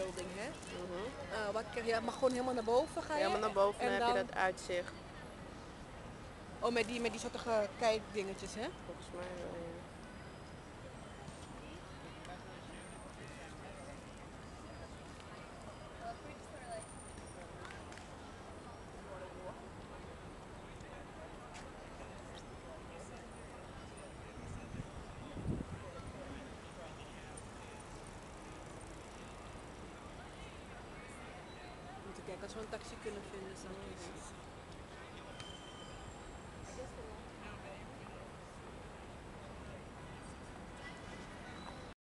building, hè? Mhm. Eh, wat krijg je? Je mag gewoon helemaal naar boven gaan. Helemaal naar boven en dan heb je dat uitzicht. Oh, met die, met die soortige kijkdingetjes, hè? Volgens mij wel, ja. Kijken als we een taxi kunnen vinden. straks.